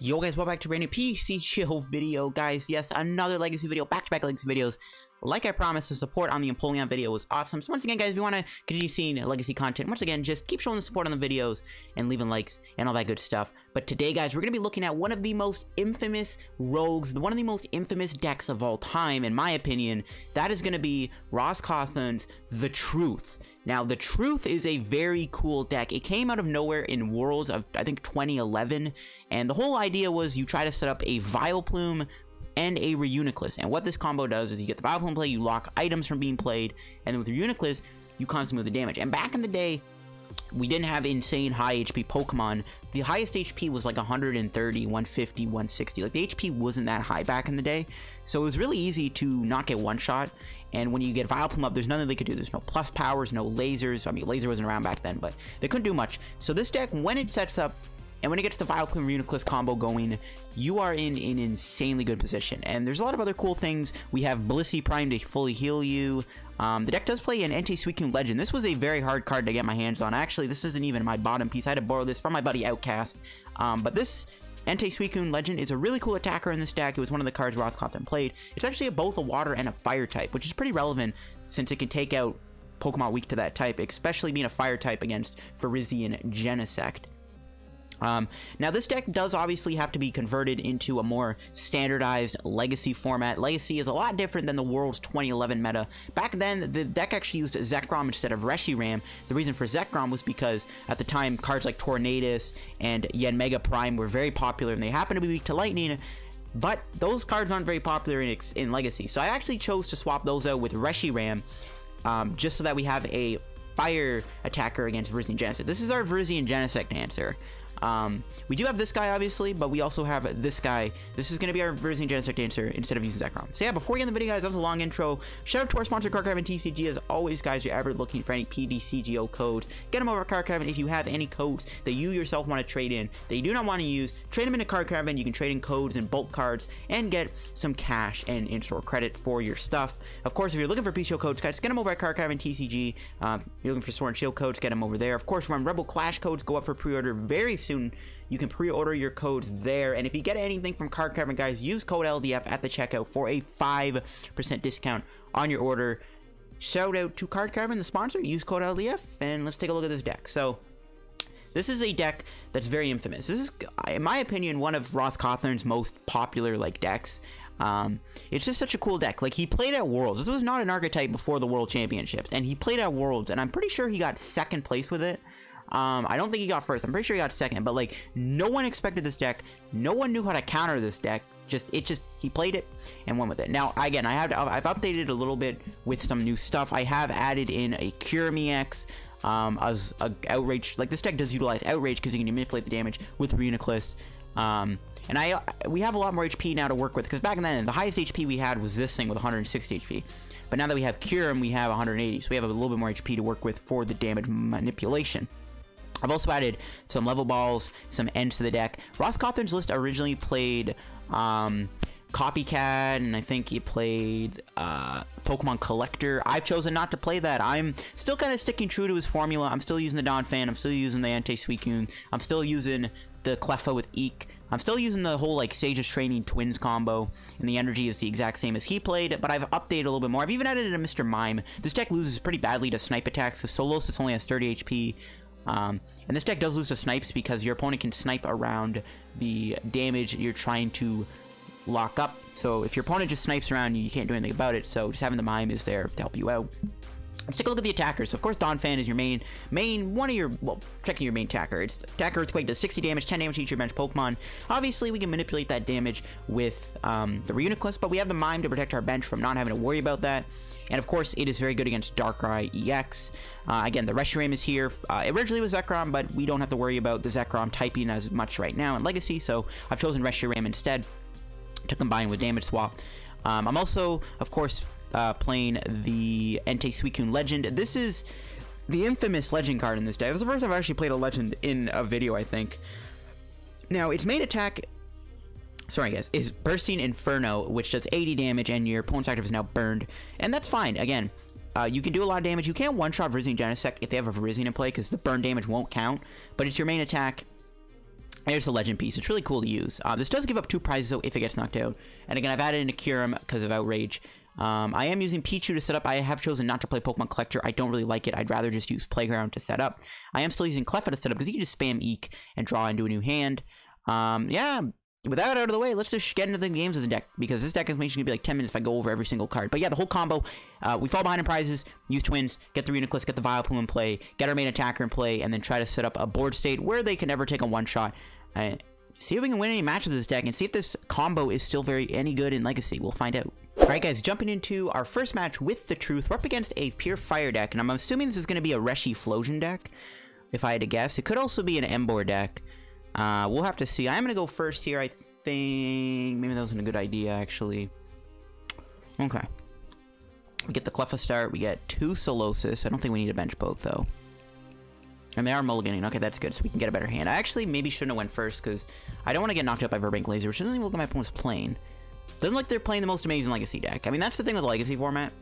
Yo guys, welcome back to a brand new PTCGO video, guys. Yes, another Legacy video, back-to-back Legacy videos. Like I promised, the support on the Empoleon video was awesome. So once again, guys, if you want to continue seeing Legacy content, once again, just keep showing the support on the videos and leaving likes and all that good stuff. But today, guys, we're going to be looking at one of the most infamous rogues, one of the most infamous decks of all time, in my opinion. That is going to be Ross Cawthon's The Truth. Now, The Truth is a very cool deck. It came out of nowhere in Worlds of, I think, 2011, and the whole idea was you try to set up a Vileplume and a Reuniclus. And what this combo does is you get the Vileplume play, you lock items from being played, and then with Reuniclus, you constantly move the damage. And back in the day, we didn't have insane high HP Pokemon. The highest HP was like 130, 150, 160. Like the HP wasn't that high back in the day. So it was really easy to not get one shot. And when you get Vileplume up, there's nothing they could do. There's no plus powers, no lasers. I mean, laser wasn't around back then, but they couldn't do much. So this deck, when it sets up and when it gets the Vileplume Reuniclus combo going, you are in an insanely good position. And there's a lot of other cool things. We have Blissey Prime to fully heal you. Um, the deck does play an Entei Suicune Legend. This was a very hard card to get my hands on. Actually, this isn't even my bottom piece. I had to borrow this from my buddy Outcast. Um, but this Entei Suicune Legend is a really cool attacker in this deck. It was one of the cards Cawthon played. It's actually a, both a water and a fire type, which is pretty relevant since it can take out Pokemon weak to that type, especially being a fire type against Virizion Genesect. Um, now, this deck does obviously have to be converted into a more standardized Legacy format. Legacy is a lot different than the World's 2011 meta. Back then, the deck actually used Zekrom instead of Reshiram. The reason for Zekrom was because at the time, cards like Tornadus and Yanmega Prime were very popular, and they happen to be weak to Lightning, but those cards aren't very popular in, in Legacy. So I actually chose to swap those out with Reshiram, um, just so that we have a fire attacker against Virizion Genesect. This is our Virizion Genesect answer. Um, we do have this guy, obviously, but we also have this guy. This is going to be our Virizion Genesect answer instead of using Zekrom. So yeah, before we in the video, guys, that was a long intro. Shout out to our sponsor, Card Cavern TCG. As always, guys, you're ever looking for any PTCGO codes, get them over at Card Cavern. If you have any codes that you yourself want to trade in, that you do not want to use, trade them into Card Cavern. You can trade in codes and bulk cards and get some cash and in-store credit for your stuff. Of course, if you're looking for PCO codes, guys, get them over at Card Cavern TCG. Um, you're looking for Sword and Shield codes, get them over there. Of course, when Rebel Clash codes go up for pre-order very soon, you can pre-order your codes there. And if you get anything from Card Cavern, guys, use code LDF at the checkout for a 5% discount on your order. Shout out to Card Cavern, the sponsor. Use code LDF, and let's take a look at this deck. So, this is a deck that's very infamous. This is, in my opinion, one of Ross Cawthon's most popular like decks. Um, it's just such a cool deck. Like he played at Worlds. This was not an archetype before the World Championships, and he played at Worlds, and I'm pretty sure he got second place with it. Um, I don't think he got first. I'm pretty sure he got second. But like, no one expected this deck. No one knew how to counter this deck. Just it just he played it and went with it. Now again, I have to, I've updated a little bit with some new stuff. I have added in a Kyurem EX. Um, as a outrage like this deck does utilize outrage because you can manipulate the damage with Reuniclus. Um, and I we have a lot more HP now to work with because back then the highest HP we had was this thing with 160 HP. But now that we have and we have 180, so we have a little bit more HP to work with for the damage manipulation. I've also added some level balls, some ends to the deck. Ross Cawthon's list originally played um, Copycat, and I think he played uh, Pokemon Collector. I've chosen not to play that. I'm still kind of sticking true to his formula. I'm still using the Donphan. I'm still using the Entei Suicune. I'm still using the Cleffa with Eek. I'm still using the whole like Sage's Training Twins combo, and the energy is the exact same as he played, but I've updated a little bit more. I've even added a Mr. Mime. This deck loses pretty badly to snipe attacks, because Solosis only has 30 HP. Um, and this deck does lose to snipes because your opponent can snipe around the damage you're trying to lock up. So if your opponent just snipes around you, you can't do anything about it. So just having the mime is there to help you out. Let's take a look at the attackers. So of course, Donphan is your main, main, one of your, well, checking your main attacker. It's attacker Earthquake does 60 damage, 10 damage to each of your bench Pokemon. Obviously, we can manipulate that damage with um, the Reuniclus, but we have the Mime to protect our bench from not having to worry about that. And of course, it is very good against Darkrai EX. Uh, again, the Reshiram is here. Uh, originally was Zekrom, but we don't have to worry about the Zekrom typing as much right now in Legacy, so I've chosen Reshiram instead to combine with Damage Swap. Um, I'm also, of course, uh, playing the Entei Suicune Legend. This is the infamous Legend card in this deck. This is the first I've actually played a Legend in a video, I think. Now, its main attack, sorry guys, is Bursting Inferno, which does 80 damage, and your opponent's active is now burned. And that's fine. Again, uh, you can do a lot of damage. You can't one-shot Virizion Genesect if they have a Virizion in play, because the burn damage won't count. But it's your main attack. Here's a legend piece. It's really cool to use. Uh, this does give up two prizes though if it gets knocked out. And again, I've added in a Kyurem because of Outrage. Um, I am using Pichu to set up. I have chosen not to play Pokemon Collector. I don't really like it. I'd rather just use Playground to set up. I am still using Cleffa to set up because you can just spam Eek and draw into a new hand. Um, yeah, with that out of the way, let's just get into the games as a deck because this deck is going to be like 10 minutes if I go over every single card. But yeah, the whole combo, uh, we fall behind in prizes, use twins, get the Reuniclus, get the Vileplume in play, get our main attacker in play, and then try to set up a board state where they can never take a one shot. Uh, see if we can win any matches with this deck and see if this combo is still very any good in Legacy. We'll find out. Alright guys, jumping into our first match with the Truth. We're up against a Pure Fire deck, and I'm assuming this is going to be a Reshiphlosion deck, if I had to guess. It could also be an Emboar deck. Uh, we'll have to see. I'm going to go first here, I think. Maybe that wasn't a good idea, actually. Okay. We get the Cleffa start. We get two Solosis. I don't think we need to bench both, though. And they are mulliganing. Okay, that's good. So we can get a better hand. I actually maybe shouldn't have went first because I don't want to get knocked out by Virbank Laser, which doesn't even look like my opponent's playing. Doesn't look like they're playing the most amazing Legacy deck. I mean, that's the thing with Legacy format.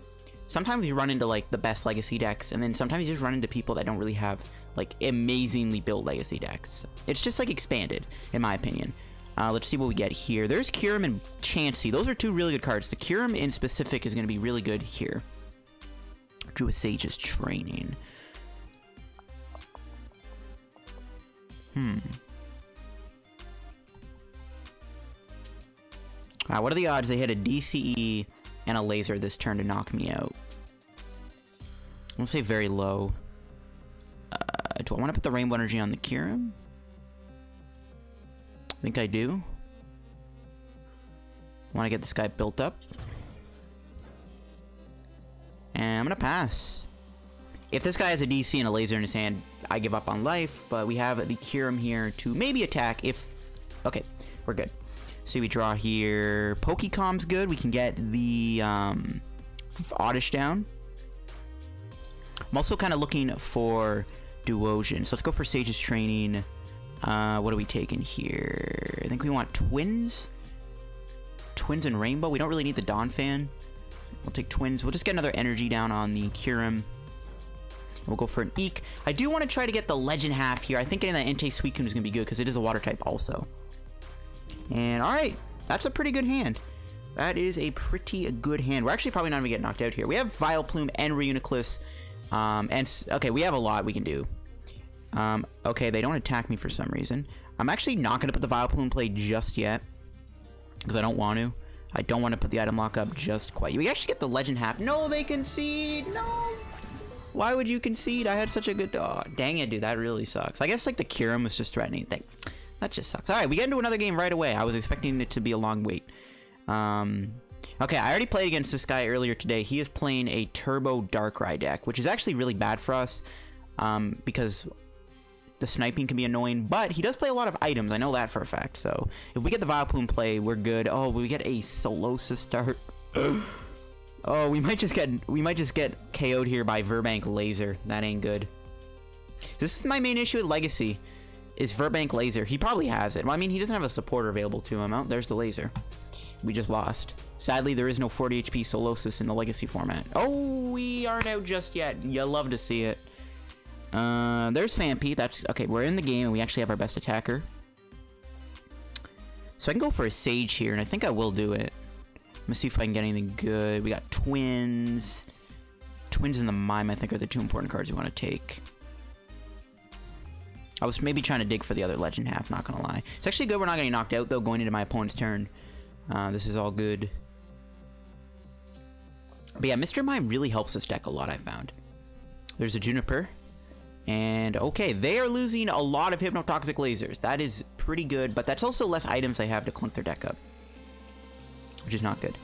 Sometimes you run into, like, the best Legacy decks, and then sometimes you just run into people that don't really have, like, amazingly built Legacy decks. It's just, like, expanded, in my opinion. Uh, let's see what we get here. There's Kyurem and Chansey. Those are two really good cards. The Kyurem in specific is going to be really good here. Drew a Sage's Training. Hmm. Uh, what are the odds they hit a DCE and a laser this turn to knock me out? I'm gonna say very low. Do I want to put the Rainbow Energy on the Kyurem? I think I do. Want to get this guy built up. And I'm gonna pass. If this guy has a DC and a laser in his hand, I give up on life, but we have the Kyurem here to maybe attack if... Okay, we're good. So we draw here. Pokecom's good. We can get the um, Oddish down. I'm also kind of looking for Duosion. So let's go for Sage's Training. Uh, what are we taking here? I think we want Twins. Twins and Rainbow. We don't really need the Donphan. We'll take Twins. We'll just get another energy down on the Kyurem. We'll go for an Eek. I do want to try to get the Legend half here. I think getting that Entei Suicune is going to be good because it is a Water type also. And alright, that's a pretty good hand. That is a pretty good hand. We're actually probably not going to get knocked out here. We have Vileplume and Reuniclus. Um, and, okay, we have a lot we can do. Um, okay, they don't attack me for some reason. I'm actually not going to put the Vileplume play just yet. Because I don't want to. I don't want to put the item lock up just quite. We actually get the legend half. No, they concede. No. Why would you concede? I had such a good... Oh, dang it, dude. That really sucks. I guess, like, the Kyurem was just threatening. Thing. That just sucks. All right, we get into another game right away. I was expecting it to be a long wait. Um, okay, I already played against this guy earlier today. He is playing a Turbo Darkrai deck, which is actually really bad for us um, because the sniping can be annoying, but he does play a lot of items. I know that for a fact. So if we get the Vileplume play, we're good. Oh, we get a Solosis start. oh, we might just get we might just get KO'd here by Virbank Laser. That ain't good. This is my main issue with Legacy is Virbank Laser. He probably has it. Well, I mean, he doesn't have a supporter available to him. Oh, there's the laser. We just lost. Sadly, there is no 40 HP Solosis in the Legacy format. Oh, we aren't out just yet. You love to see it. Uh, there's Phanpy. That's okay. We're in the game, and we actually have our best attacker. So I can go for a Sage here, and I think I will do it. Let me see if I can get anything good. We got Twins. Twins and the Mime, I think, are the two important cards we want to take. I was maybe trying to dig for the other legend half, not gonna lie. It's actually good we're not getting knocked out, though, going into my opponent's turn. Uh, this is all good. But yeah, Mr. Mime really helps this deck a lot, I found. There's a Juniper. And, okay, they are losing a lot of Hypnotoxic Lasers. That is pretty good, but that's also less items they have to clunk their deck up. Which is not good.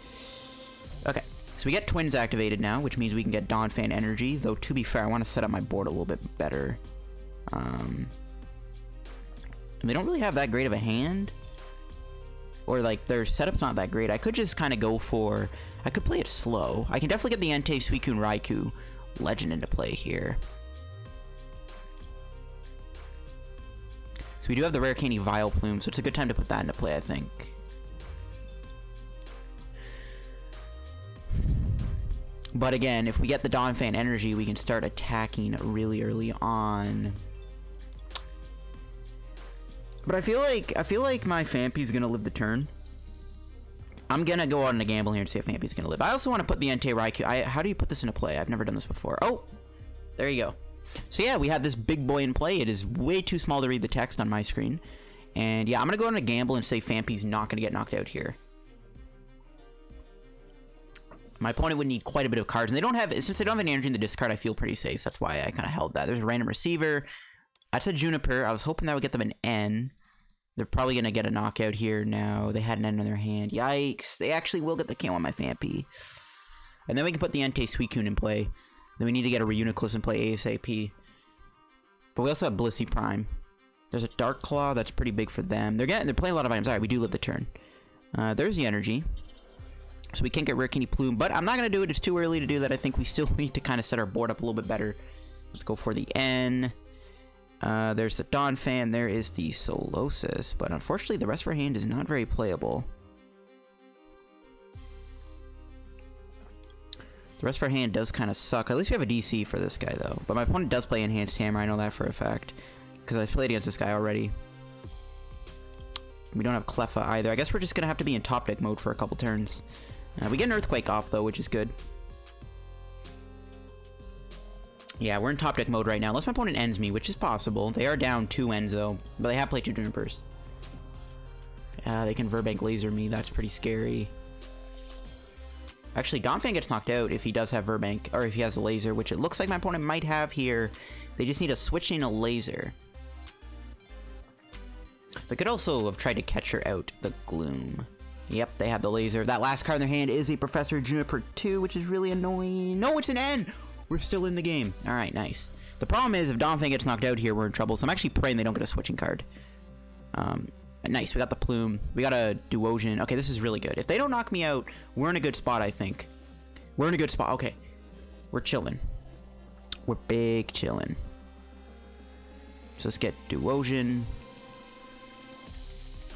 Okay, so we get Twins activated now, which means we can get Donphan Energy. Though, to be fair, I want to set up my board a little bit better. Um, they don't really have that great of a hand. Or like their setup's not that great. I could just kind of go for... I could play it slow. I can definitely get the Entei Suicune Raikou Legend into play here. So we do have the Rare Candy Vileplume, so it's a good time to put that into play, I think. But again, if we get the Donphan energy, we can start attacking really early on. But I feel like I feel like my Phanpy's gonna live the turn. I'm gonna go out on a gamble here and see if Phanpy's gonna live. I also want to put the Entei Raikou. I, how do you put this into play? I've never done this before. Oh, there you go. So yeah, we have this big boy in play. It is way too small to read the text on my screen. And yeah, I'm gonna go on a gamble and say Phanpy's not gonna get knocked out here. My opponent would need quite a bit of cards, and they don't have since they don't have an energy in the discard. I feel pretty safe. So that's why I kind of held that. There's a random receiver. That's a Juniper. I was hoping that would get them an N. They're probably going to get a knockout here now. They had an N in their hand. Yikes. They actually will get the Can't Want My Phanpy. And then we can put the Entei Suicune in play. Then we need to get a Reuniclus in play ASAP. But we also have Blissey Prime. There's a Dark Claw that's pretty big for them. They're getting they're playing a lot of items. Alright, we do live the turn. Uh, there's the energy. So we can't get Rare Plume, but I'm not going to do it. It's too early to do that. I think we still need to kind of set our board up a little bit better. Let's go for the N. Uh, there's the Donphan. there is the Solosis, but unfortunately the rest of our hand is not very playable. The rest of our hand does kind of suck. At least we have a DC for this guy, though. But my opponent does play Enhanced Hammer, I know that for a fact. Because I've played against this guy already. We don't have Cleffa either. I guess we're just going to have to be in top deck mode for a couple turns. Uh, we get an Earthquake off, though, which is good. Yeah, we're in top deck mode right now. Unless my opponent ends me, which is possible. They are down two ends, though. But they have played two Junipers. Uh, they can Virbank Laser me. That's pretty scary. Actually, Donphan gets knocked out if he does have Virbank, or if he has a laser, which it looks like my opponent might have here. They just need a switching a laser. They could also have tried to catch her out, the Gloom. Yep, they have the laser. That last card in their hand is a Professor Juniper 2, which is really annoying. No, it's an N! We're still in the game. All right, nice. The problem is if Donphan gets knocked out here, we're in trouble. So I'm actually praying they don't get a switching card. Um, nice. We got the Plume. We got a Duosion. Okay, this is really good. If they don't knock me out, we're in a good spot, I think. We're in a good spot. Okay. We're chilling. We're big chilling. So let's get Duosion.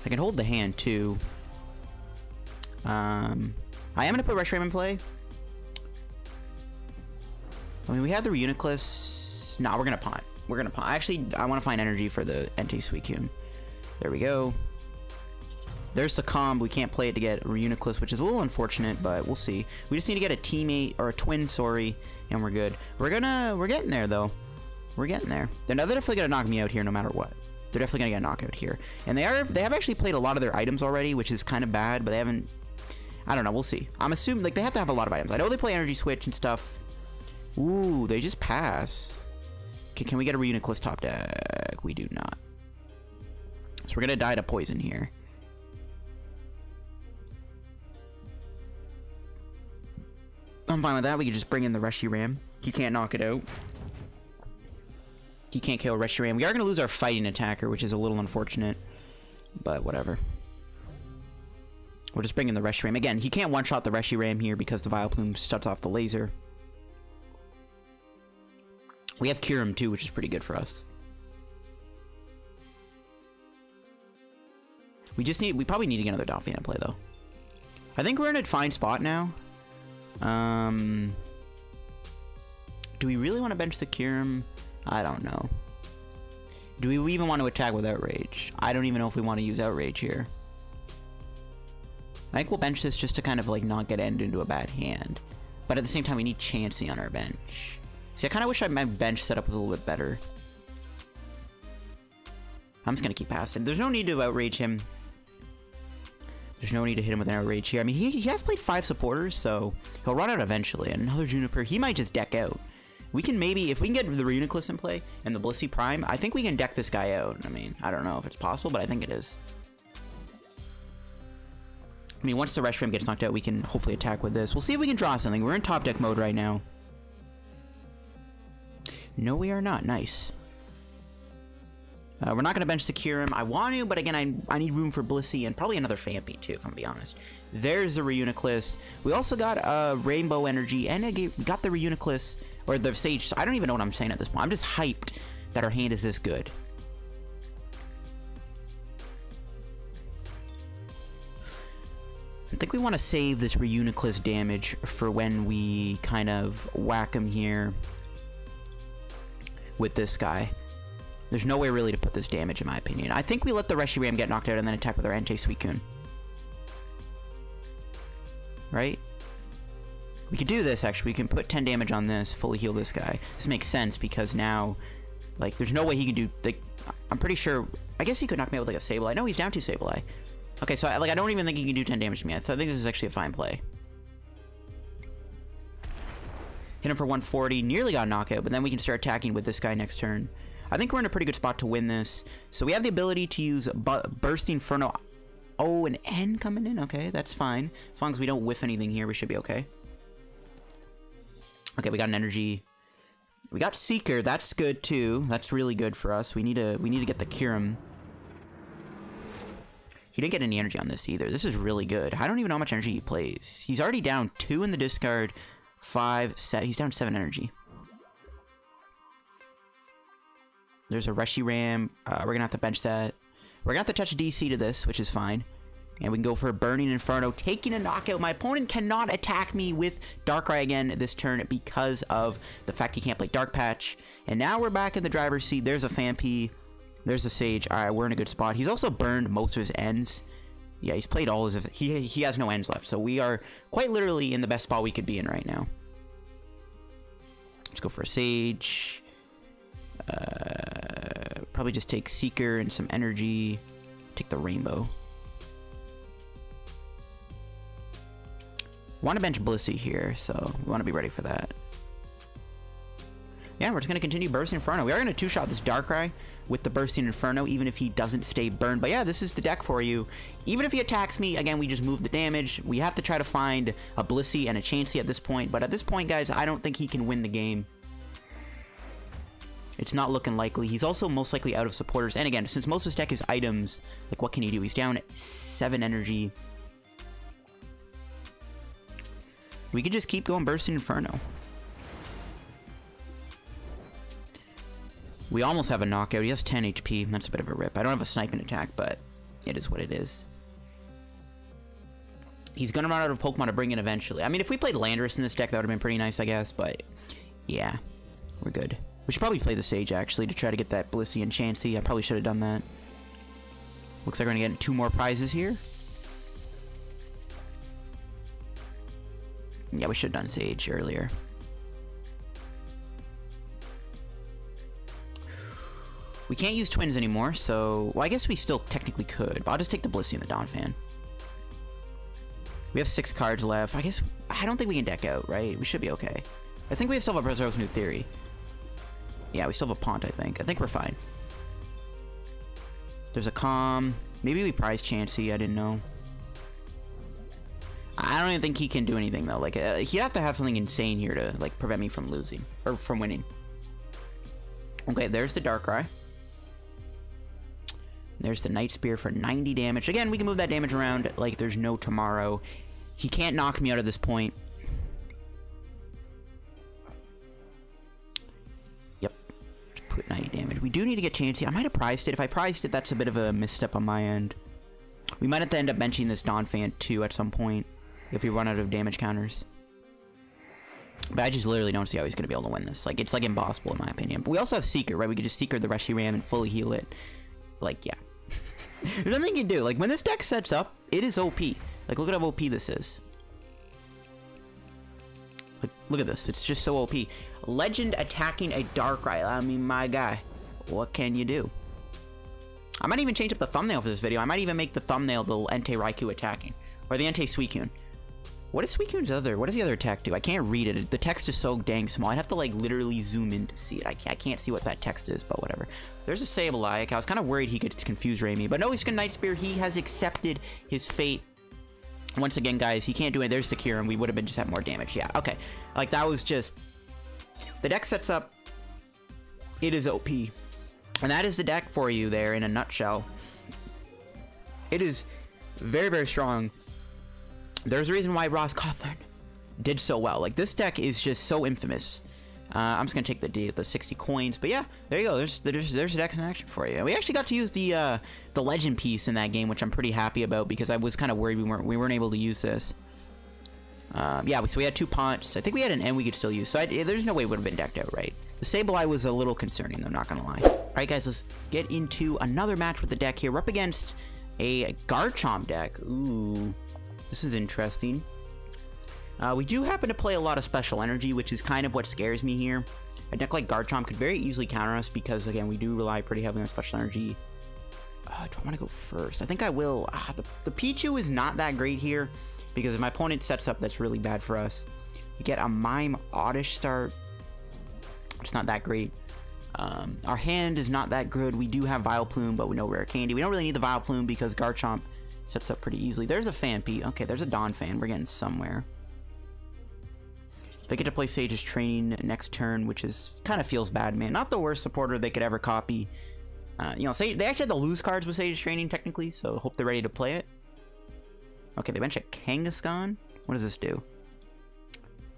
I can hold the hand, too. Um, I am going to put Reshiram in play. I mean, we have the Reuniclus. Nah, we're gonna Pawn. We're gonna Pawn. Actually, I want to find energy for the Entei Suicune. There we go. There's the comb. We can't play it to get Reuniclus, which is a little unfortunate, but we'll see. We just need to get a teammate, or a twin, sorry, and we're good. We're gonna, we're getting there, though. We're getting there. They're, they're definitely gonna knock me out here no matter what. They're definitely gonna get a knockout here. And they are, they have actually played a lot of their items already, which is kind of bad, but they haven't, I don't know, we'll see. I'm assuming, like, they have to have a lot of items. I know they play Energy Switch and stuff, Ooh, they just pass. Okay, can we get a Reuniclus top deck? We do not. So we're gonna die to poison here. I'm fine with that. We can just bring in the Reshiram. He can't knock it out. He can't kill Reshiram. We are gonna lose our fighting attacker, which is a little unfortunate. But whatever. We're just bring in the Reshiram. Again, he can't one-shot the Reshiram here because the Vileplume shuts off the laser. We have Kyurem too, which is pretty good for us. We just need, we probably need to get another Donphan in play though. I think we're in a fine spot now. Um, do we really want to bench the Kyurem? I don't know. Do we even want to attack with Outrage? I don't even know if we want to use Outrage here. I think we'll bench this just to kind of like not get end into a bad hand. But at the same time, we need Chansey on our bench. See, I kind of wish I, my bench setup was a little bit better. I'm just going to keep passing. There's no need to outrage him. There's no need to hit him with an outrage here. I mean, he, he has played five supporters, so he'll run out eventually. And another Juniper, he might just deck out. We can maybe, if we can get the Reuniclus in play and the Blissey Prime, I think we can deck this guy out. I mean, I don't know if it's possible, but I think it is. I mean, once the Reshiram gets knocked out, we can hopefully attack with this. We'll see if we can draw something. We're in top deck mode right now. No, we are not. Nice. Uh, we're not going to bench secure him. I want to, but again, I, I need room for Blissey and probably another Phanpy too, if I'm going to be honest. There's the Reuniclus. We also got uh, Rainbow Energy, and we got the Reuniclus, or the Sage. I don't even know what I'm saying at this point. I'm just hyped that our hand is this good. I think we want to save this Reuniclus damage for when we kind of whack him here with this guy. There's no way really to put this damage, in my opinion. I think we let the Reshiram get knocked out and then attack with our Entei Suicune. Right? We could do this, actually. We can put 10 damage on this, fully heal this guy. This makes sense because now, like, there's no way he can do, like, I'm pretty sure, I guess he could knock me out with, like, a Sableye. No, he's down to Sableye. Okay, so, like, I don't even think he can do 10 damage to me. I, think this is actually a fine play. Hit him for 140, nearly got a knockout, but then we can start attacking with this guy next turn. I think we're in a pretty good spot to win this. So we have the ability to use Bu Bursting Inferno. Oh, an N coming in? Okay, that's fine. As long as we don't whiff anything here, we should be okay. Okay, we got an energy. We got Seeker. That's good too. That's really good for us. We need to we need to get the Kyurem. He didn't get any energy on this either. This is really good. I don't even know how much energy he plays. He's already down two in the discard, five, set. He's down seven energy. There's a Reshiram. Uh, we're gonna have to bench that. We're gonna have to touch a DC to this, which is fine. And we can go for a Burning Inferno, taking a knockout. My opponent cannot attack me with Darkrai again this turn because of the fact he can't play Dark Patch. And now we're back in the driver's seat. There's a Phanpy. There's a Sage. Alright, we're in a good spot. He's also burned most of his ends. Yeah, he's played all his... He, he has no ends left. So we are quite literally in the best spot we could be in right now. Let's go for a Sage. Uh, probably just take Seeker and some energy. Take the Rainbow. Want to bench Blissey here, so we want to be ready for that. Yeah, we're just going to continue Bursting Inferno. We are going to two-shot this Darkrai with the Bursting Inferno, even if he doesn't stay burned. But yeah, this is the deck for you. Even if he attacks me, again, we just move the damage. We have to try to find a Blissey and a Chansey at this point. But at this point, guys, I don't think he can win the game. It's not looking likely. He's also most likely out of supporters. And again, since most of his deck is items, like what can he do? He's down 7 energy. We could just keep going Bursting Inferno. We almost have a knockout. He has 10 HP. That's a bit of a rip. I don't have a sniping attack, but it is what it is. He's going to run out of Pokemon to bring in eventually. I mean, if we played Landorus in this deck, that would have been pretty nice, I guess. But, yeah. We're good. We should probably play the Sage, actually, to try to get that Blissey and Chansey. I probably should have done that. Looks like we're going to get two more prizes here. Yeah, we should have done Sage earlier. We can't use twins anymore, so... Well, I guess we still technically could, but I'll just take the Blissey and the Donphan. We have six cards left. I guess... I don't think we can deck out, right? We should be okay. I think we have still have a Berserk's New Theory. Yeah, we still have a Pont, I think. I think we're fine. There's a Calm. Maybe we prize Chansey, I didn't know. I don't even think he can do anything, though. Like, uh, he'd have to have something insane here to, like, prevent me from losing. Or from winning. Okay, there's the Darkrai. There's the Night Spear for 90 damage. Again, we can move that damage around like there's no tomorrow. He can't knock me out at this point. We do need to get Chansey. I might have priced it. If I priced it, that's a bit of a misstep on my end. We might have to end up benching this Donphan too at some point if we run out of damage counters. But I just literally don't see how he's going to be able to win this. Like, it's like impossible in my opinion. But we also have Seeker, right? We could just Seeker the Reshiram and fully heal it. Like, yeah. There's nothing you can do. Like, when this deck sets up, it is OP. Like, look at how OP this is. Look at this. It's just so OP. Legend attacking a Darkrai. I mean, my guy. What can you do? I might even change up the thumbnail for this video. I might even make the thumbnail the Entei Raikou attacking. Or the Entei Suicune. What is Suicune's other? What does the other attack do? I can't read it. The text is so dang small. I'd have to like literally zoom in to see it. I can't, I can't see what that text is, but whatever. There's a Sableye. I was kind of worried he could confuse Raimi, but no, he's gonna Night Spear. He has accepted his fate. Once again, guys, he can't do it. There's Secure, and we would have been just had more damage. Yeah, okay. Like that was just the deck sets up. It is OP, and that is the deck for you there in a nutshell. It is very very strong there's a reason why Ross Cawthon did so well. Like, this deck is just so infamous. Uh, I'm just gonna take the the 60 coins, but yeah, there you go. There's there's there's a deck in action for you. We actually got to use the uh, the legend piece in that game, which I'm pretty happy about because I was kind of worried we weren't we weren't able to use this. Um, yeah, so we had two punts. I think we had an N we could still use. So I, there's no way it would have been decked out, right? The Sableye was a little concerning, though, not gonna lie. Alright, guys, let's get into another match with the deck here. We're up against a Garchomp deck. Ooh, this is interesting. Uh, we do happen to play a lot of Special Energy, which is kind of what scares me here. A deck like Garchomp could very easily counter us because, again, we do rely pretty heavily on Special Energy. Uh, do I want to go first? I think I will. Ah, the, the Pichu is not that great here because if my opponent sets up, that's really bad for us. We get a Mime Oddish start. It's not that great. Um, our hand is not that good. We do have Vileplume, but we know Rare Candy. We don't really need the Vileplume because Garchomp sets up pretty easily. There's a Phanpy. Okay, there's a Donphan. We're getting somewhere. They get to play Sage's Training next turn, which is kind of feels bad, man. Not the worst supporter they could ever copy. Uh, you know, Sage, they actually had to lose cards with Sage's Training, technically, so hope they're ready to play it. Okay, they bench a Kangaskhan. What does this do?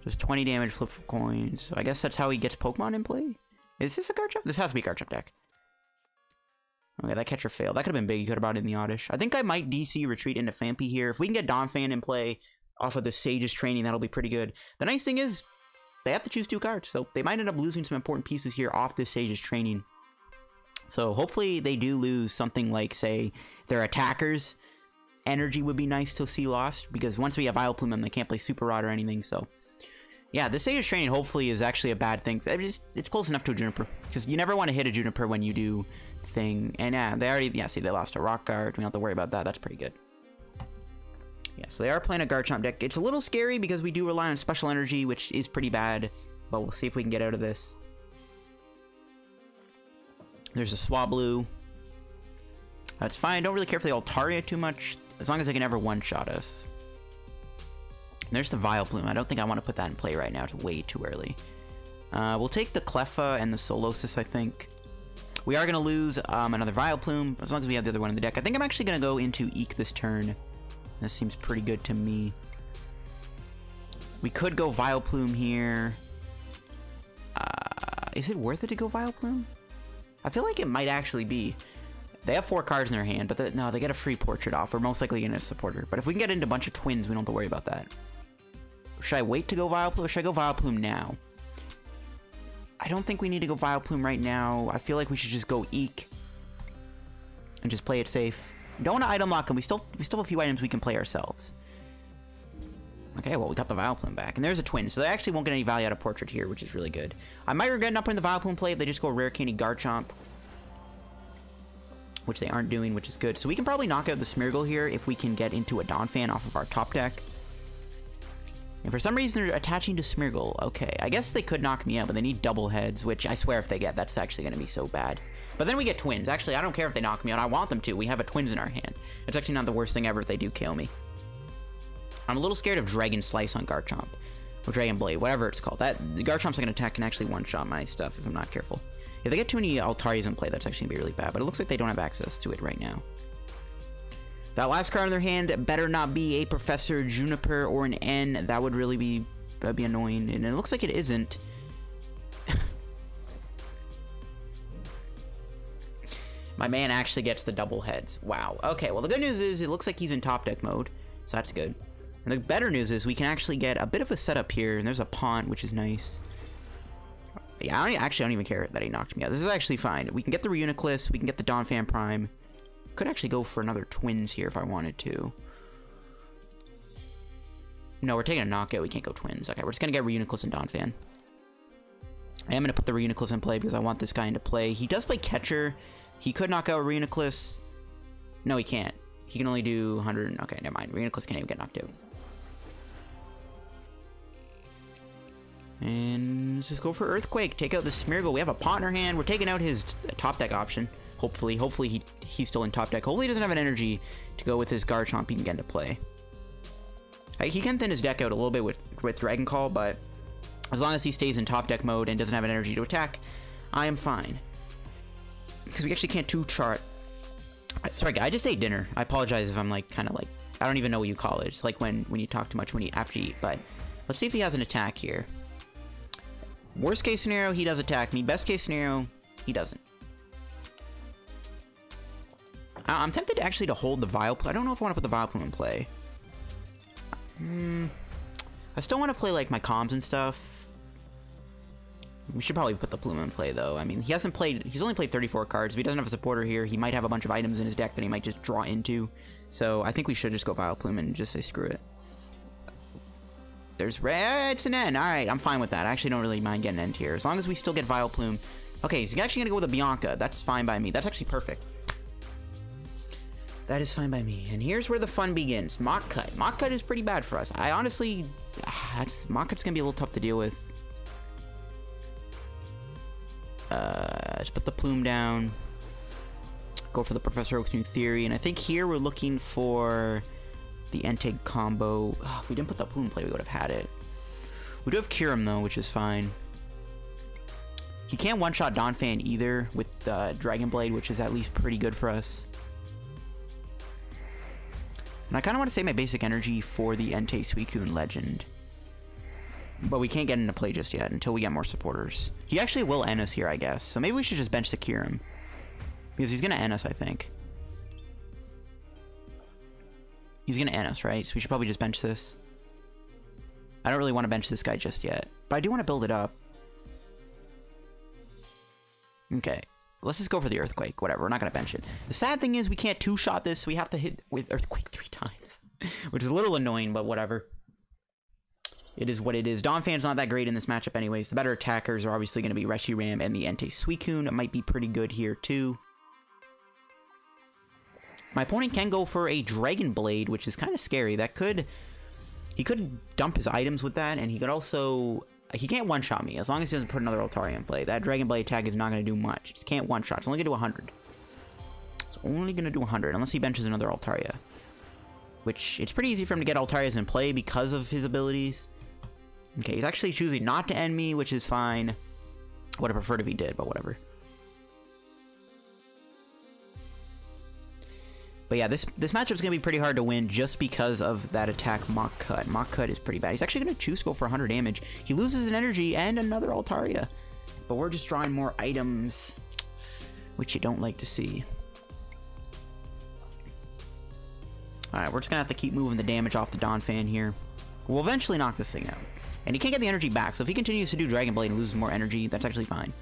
Just 20 damage, flip for coins. So I guess that's how he gets Pokemon in play? Is this a card Garchomp? This has to be a Garchomp deck. Okay, that catcher failed. That could have been big. You could have brought in the Oddish. I think I might DC retreat into Phanpy here. If we can get Donphan in play off of the Sage's training, that'll be pretty good. The nice thing is, they have to choose two cards, so they might end up losing some important pieces here off this Sage's training. So hopefully they do lose something like, say, their attackers. Energy would be nice to see lost, because once we have Vileplume, they can't play Super Rod or anything, so... Yeah, the Sage's training hopefully is actually a bad thing. It's, it's close enough to a Juniper, because you never want to hit a Juniper when you do thing. And yeah, they already, yeah, see, they lost a Rock Guard. We don't have to worry about that. That's pretty good. Yeah, so they are playing a Garchomp deck. It's a little scary because we do rely on Special Energy, which is pretty bad. But we'll see if we can get out of this. There's a Swablu. That's fine. Don't really care for the Altaria too much, as long as they can never one-shot us. And there's the Vileplume. I don't think I want to put that in play right now. It's way too early. Uh, we'll take the Cleffa and the Solosis, I think. We are going to lose um, another Vileplume, as long as we have the other one in the deck. I think I'm actually going to go into Eek this turn. This seems pretty good to me. We could go Vileplume here. Uh, is it worth it to go Vileplume? I feel like it might actually be. They have four cards in their hand, but no, they get a free portrait off. We're most likely going to support her. But if we can get into a bunch of twins, we don't have to worry about that. Should I wait to go Vileplume or should I go Vileplume now? I don't think we need to go Vileplume right now. I feel like we should just go Eek. And just play it safe. Don't want to item lock him. We still, we still have a few items we can play ourselves. Okay, well, we got the Vileplume back. And there's a twin, so they actually won't get any value out of Portrait here, which is really good. I might regret not putting the Vileplume play if they just go Rare Candy Garchomp. Which they aren't doing, which is good. So we can probably knock out the Smeargle here if we can get into a Donphan off of our top deck. And for some reason, they're attaching to Smeargle. Okay, I guess they could knock me out, but they need double heads, which I swear if they get, that's actually going to be so bad. But then we get twins. Actually, I don't care if they knock me out. I want them to. We have a twins in our hand. It's actually not the worst thing ever if they do kill me. I'm a little scared of Dragon Slice on Garchomp. Or Dragon Blade, whatever it's called. That Garchomp's second attack can actually one-shot my stuff if I'm not careful. If they get too many Altarias in play, that's actually going to be really bad. But it looks like they don't have access to it right now. That last card in their hand better not be a Professor Juniper or an N. That would really be, that'd be annoying. And it looks like it isn't. My man actually gets the double heads. Wow. Okay, well the good news is it looks like he's in top deck mode. So that's good. And the better news is we can actually get a bit of a setup here. And there's a Pont, which is nice. Yeah, I don't, actually I don't even care that he knocked me out. This is actually fine. We can get the Reuniclus. We can get the Donphan Prime. Could actually go for another Twins here if I wanted to. No, we're taking a knockout. We can't go Twins. Okay, we're just going to get Reuniclus and Donphan. I am going to put the Reuniclus in play because I want this guy into play. He does play Catcher. He could knock out Reuniclus. No, he can't. He can only do 100. Okay, never mind. Reuniclus can't even get knocked out. And let's just go for Earthquake. Take out the Smeargle. We have a Pont in our hand. We're taking out his top deck option. Hopefully. Hopefully he he's still in top deck. Hopefully he doesn't have an energy to go with his Garchomp he can get into play. he can thin his deck out a little bit with, with Dragon Call, but as long as he stays in top deck mode and doesn't have an energy to attack, I am fine. Because we actually can't two-chart. Sorry, I just ate dinner. I apologize if I'm like kind of like I don't even know what you call it. It's like when when you talk too much when you after you eat. But let's see if he has an attack here. Worst case scenario, he does attack me. Best case scenario, he doesn't. I'm tempted to actually to hold the Vileplume. I don't know if I want to put the Vileplume in play. Hmm. I still want to play like my comms and stuff. We should probably put the Plume in play, though. I mean, he hasn't played... He's only played 34 cards. If he doesn't have a supporter here, he might have a bunch of items in his deck that he might just draw into. So I think we should just go Vileplume and just say screw it. There's red. It's an N. All right, I'm fine with that. I actually don't really mind getting an N here. As long as we still get Vileplume. Okay, so you're actually going to go with a Bianca. That's fine by me. That's actually perfect. That is fine by me. And here's where the fun begins. Mach Cut. Mach Cut is pretty bad for us. I honestly... Mach Cut's going to be a little tough to deal with. Uh, let's put the plume down. Go for the Professor Oak's new theory. And I think here we're looking for the Entei combo. Oh, if we didn't put the plume play, we would have had it. We do have Kyurem though, which is fine. He can't one-shot Donphan either with uh, Dragon Blade, which is at least pretty good for us. And I kind of want to save my basic energy for the Entei Suicune Legend. But we can't get into play just yet until we get more supporters. He actually will end us here, I guess. So maybe we should just bench the Kyurem. Because he's going to end us, I think. He's going to end us, right? So we should probably just bench this. I don't really want to bench this guy just yet. But I do want to build it up. Okay. Let's just go for the Earthquake. Whatever, we're not going to bench it. The sad thing is we can't two-shot this. So we have to hit with Earthquake three times. Which is a little annoying, but whatever. It is what it is. Donphan's not that great in this matchup anyways. The better attackers are obviously going to be Reshiram and the Entei Suicune. It might be pretty good here too. My opponent can go for a Dragon Blade, which is kind of scary. That could... He could dump his items with that, and he could also... He can't one-shot me, as long as he doesn't put another Altaria in play. That Dragon Blade tag is not going to do much. He can't one-shot. It's only going to do 100. It's only going to do 100, unless he benches another Altaria. Which, it's pretty easy for him to get Altarias in play because of his abilities. Okay, he's actually choosing not to end me, which is fine. Would have preferred if he did, but whatever. But yeah, this this matchup's gonna be pretty hard to win just because of that attack Mach Cut. Mach Cut is pretty bad. He's actually gonna choose go for 100 damage. He loses an energy and another Altaria. But we're just drawing more items, which you don't like to see. Alright, we're just gonna have to keep moving the damage off the Donphan here. We'll eventually knock this thing out. And he can't get the energy back, so if he continues to do Dragon Blade and loses more energy, that's actually fine.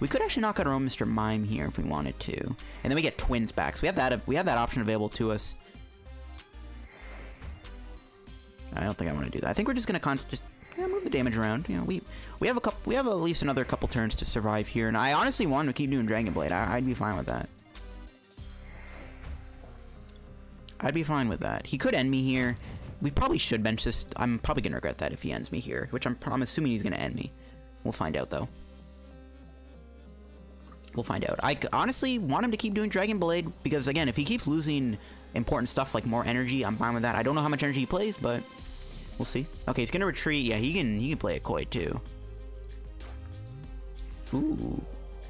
We could actually knock out our own Mr. Mime here if we wanted to. And then we get twins back. So we have that we have that option available to us. I don't think I want to do that. I think we're just gonna const just yeah, move the damage around. You know, we we have a couple we have at least another couple turns to survive here, and I honestly want to keep doing Dragon Blade. I, I'd be fine with that. I'd be fine with that. He could end me here. We probably should bench this. I'm probably gonna regret that if he ends me here, which I'm, I'm assuming he's gonna end me. We'll find out though. We'll find out. I honestly want him to keep doing Dragon Blade because, again, if he keeps losing important stuff like more energy, I'm fine with that. I don't know how much energy he plays, but we'll see. Okay, he's gonna retreat. Yeah, he can he can play a Koi too. Ooh.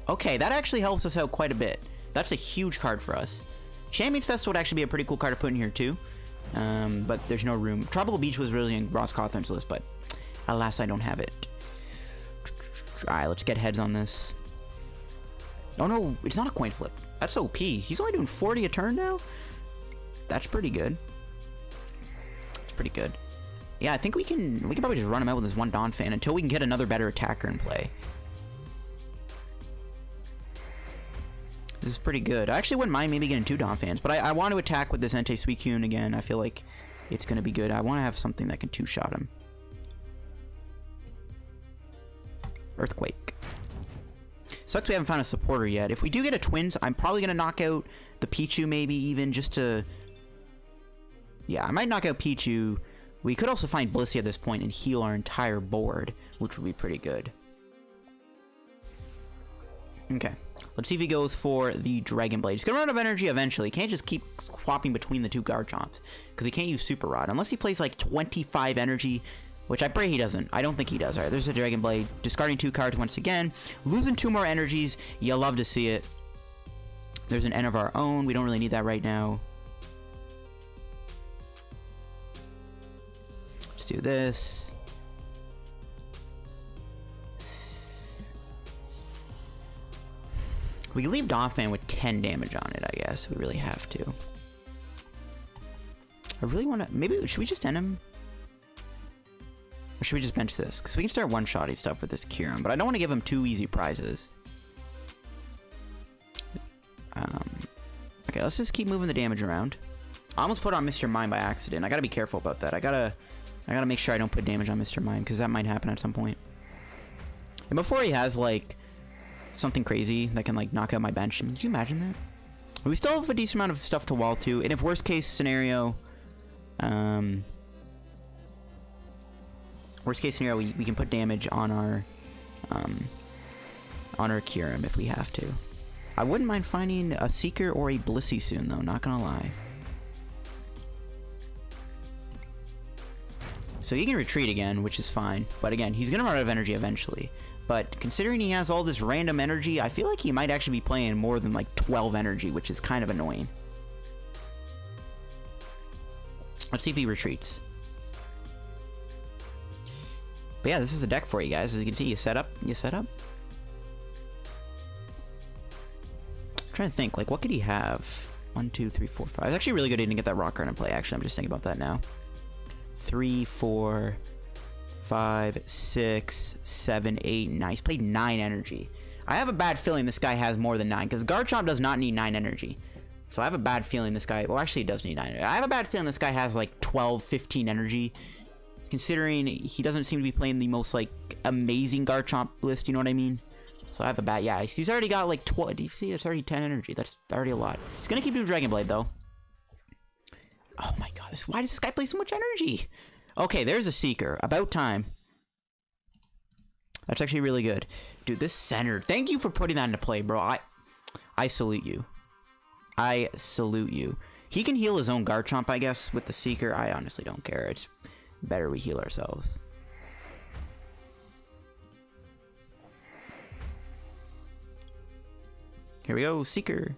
Okay, that actually helps us out quite a bit. That's a huge card for us. Champion's Fest would actually be a pretty cool card to put in here too. Um, but there's no room. Tropical Beach was really in Ross Cawthon's list, but alas, I don't have it. Alright, let's get heads on this. Oh no, it's not a coin flip. That's OP. He's only doing 40 a turn now? That's pretty good. It's pretty good. Yeah, I think we can we can probably just run him out with this one Donphan until we can get another better attacker in play. This is pretty good. I actually wouldn't mind maybe getting two Donphans, but I, I want to attack with this Entei Suicune again. I feel like it's going to be good. I want to have something that can two-shot him. Earthquake. Sucks we haven't found a supporter yet. If we do get a Twins, I'm probably going to knock out the Pichu maybe even just to... Yeah, I might knock out Pichu. We could also find Blissey at this point and heal our entire board, which would be pretty good. Okay. Let's see if he goes for the Dragon Blade. He's going to run out of energy eventually. He can't just keep swapping between the two Garchomps. Because he can't use Super Rod. Unless he plays like 25 energy which I pray he doesn't. I don't think he does. Alright, there's a Dragon Blade. Discarding two cards once again. Losing two more energies. You love to see it. There's an N of our own. We don't really need that right now. Let's do this. We leave Donphan with 10 damage on it, I guess. We really have to. I really want to... Maybe... Should we just end him? Should we just bench this? Because we can start one-shotting stuff with this Kyurem, but I don't want to give him two easy prizes. Um, okay, let's just keep moving the damage around. I almost put on Mr. Mime by accident. I gotta be careful about that. I gotta, I gotta make sure I don't put damage on Mr. Mime, because that might happen at some point. And before he has, like, something crazy that can, like, knock out my bench, can you imagine that? We still have a decent amount of stuff to wall to, and if worst case scenario, um, worst case scenario, we, we can put damage on our, um, on our Kyurem if we have to. I wouldn't mind finding a Seeker or a Blissey soon, though, not gonna lie. So he can retreat again, which is fine. But again, he's gonna run out of energy eventually. But considering he has all this random energy, I feel like he might actually be playing more than like 12 energy, which is kind of annoying. Let's see if he retreats. But yeah, this is a deck for you guys. As you can see, you set up, you set up. I'm trying to think, like, what could he have? One, two, three, four, five. It's actually really good he didn't get that rock card in play, actually. I'm just thinking about that now. Three, four, five, six, seven, eight, nine. He's played nine energy. I have a bad feeling this guy has more than nine, because Garchomp does not need nine energy. So I have a bad feeling this guy, well actually he does need 9. I have a bad feeling this guy has like 12, 15 energy. Considering he doesn't seem to be playing the most like amazing Garchomp list, you know what I mean? So I have a bad, yeah, he's already got like 12, do you see? It's already 10 energy. That's already a lot. He's gonna keep doing Dragon Blade though. Oh my god, this, why does this guy play so much energy? Okay, there's a Seeker. About time. That's actually really good. Dude, this center, thank you for putting that into play, bro. I, I salute you. I salute you. He can heal his own Garchomp, I guess, with the Seeker. I honestly don't care. It's better we heal ourselves. Here we go, Seeker.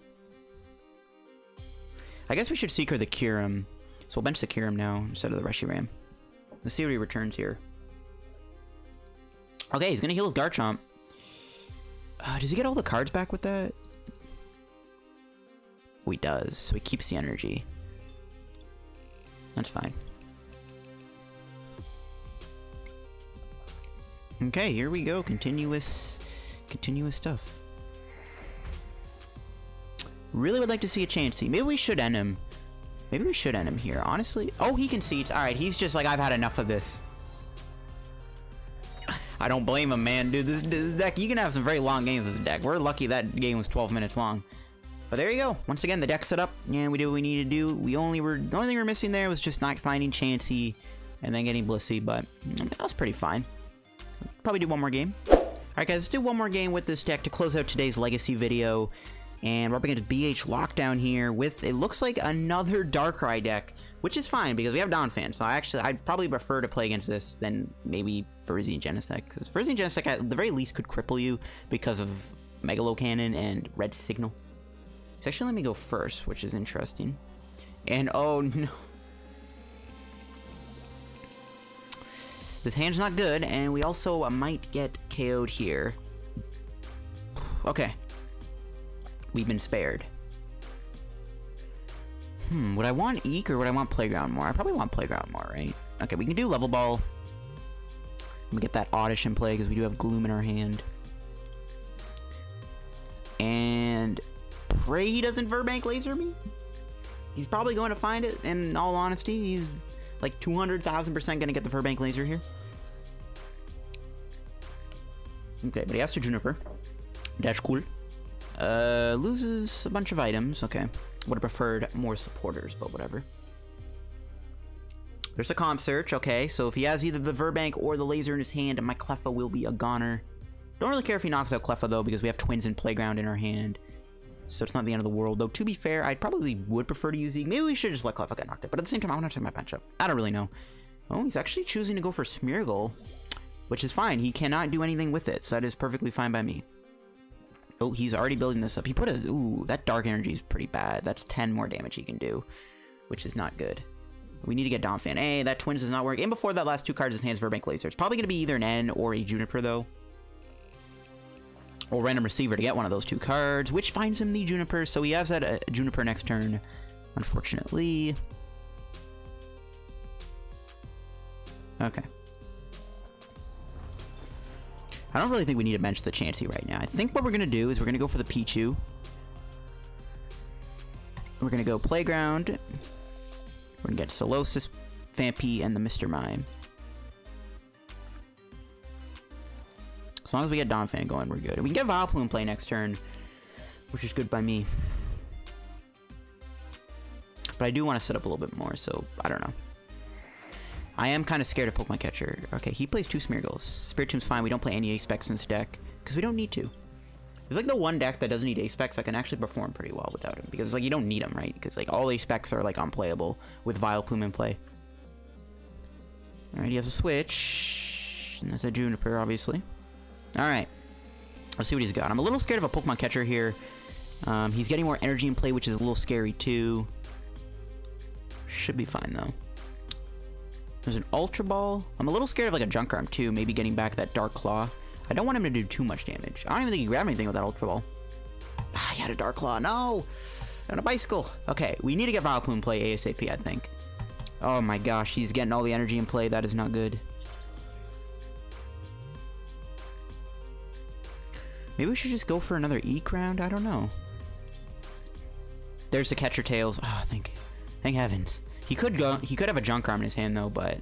I guess we should Seeker the Kyurem. So we'll bench the Kyurem now instead of the Reshiram. Let's see what he returns here. Okay, he's gonna heal his Garchomp. Uh, does he get all the cards back with that? Oh, he does. So he keeps the energy. That's fine. Okay, here we go. Continuous, continuous stuff. Really would like to see a Chansey. Maybe we should end him. Maybe we should end him here, honestly. Oh, he concedes. Alright, he's just like, I've had enough of this. I don't blame him, man. Dude, this, this deck, you can have some very long games with this deck. We're lucky that game was 12 minutes long. But there you go. Once again, the deck set up, and we did what we needed to do. We only were, the only thing we are missing there was just not finding Chansey and then getting Blissey, but mm, that was pretty fine. Probably do one more game. Alright guys, let's do one more game with this deck to close out today's Legacy video. And we're up against BH Lockdown here with, it looks like another Darkrai deck, which is fine because we have Donphan. So I actually, I'd probably prefer to play against this than maybe Virizion Genesect. Because Virizion Genesect at the very least could cripple you because of Megalo Cannon and Red Signal. So actually let me go first, which is interesting. And oh no. This hand's not good, and we also might get KO'd here. Okay, we've been spared. Hmm, would I want Eek or would I want Playground more? I probably want Playground more, right? Okay, we can do Level Ball. We get that in play because we do have Gloom in our hand. And pray he doesn't Virbank Laser me. He's probably going to find it, in all honesty. He's like 200,000% going to get the Virbank Laser here. Okay, but he has to Juniper. That's cool. Uh, loses a bunch of items. Okay. Would have preferred more supporters, but whatever. There's a comp search. Okay, so if he has either the Virbank or the laser in his hand, my Cleffa will be a goner. Don't really care if he knocks out Cleffa, though, because we have Twins in Playground in our hand. So it's not the end of the world. Though, to be fair, I probably would prefer to use Eek. Maybe we should just let Cleffa get knocked out. But at the same time, I want to check my matchup. I don't really know. Oh, he's actually choosing to go for Smeargle. Which is fine. He cannot do anything with it. So that is perfectly fine by me. Oh, he's already building this up. He put a... Ooh, that Dark Energy is pretty bad. That's 10 more damage he can do. Which is not good. We need to get Donphan. Hey, that Twins does not work. And before that last two cards, his hands Virbank Laser. It's probably going to be either an N or a Juniper, though. Or Random Receiver to get one of those two cards, which finds him the Juniper. So he has that uh, Juniper next turn, unfortunately. Okay. I don't really think we need to bench the Chansey right now. I think what we're going to do is we're going to go for the Pichu. We're going to go Playground. We're going to get Solosis, Phanpy, and the Mr. Mime. As long as we get Donphan going, we're good. We can get Vileplume play next turn, which is good by me. But I do want to set up a little bit more, so I don't know. I am kind of scared of Pokemon Catcher. Okay, he plays two Smeargles. Spiritomb's fine. We don't play any Ace-Specs in this deck, because we don't need to. It's like the one deck that doesn't need Ace-Specs that can actually perform pretty well without him, because it's like you don't need them, right? Because like all Ace-Specs are like unplayable with Vileplume in play. Alright, he has a switch. And that's a Juniper, obviously. Alright. Let's see what he's got. I'm a little scared of a Pokemon Catcher here. Um, he's getting more energy in play, which is a little scary too. Should be fine though. There's an Ultra Ball. I'm a little scared of like a Junk Arm too, maybe getting back that Dark Claw. I don't want him to do too much damage. I don't even think he grabbed anything with that Ultra Ball. Ah, he had a Dark Claw. No! And a Bicycle. Okay, we need to get Vileplume play ASAP, I think. Oh my gosh, he's getting all the energy in play. That is not good. Maybe we should just go for another Eek round? I don't know. There's the catcher tails. Oh, thank, thank heavens. He could go. He could have a junk arm in his hand though, but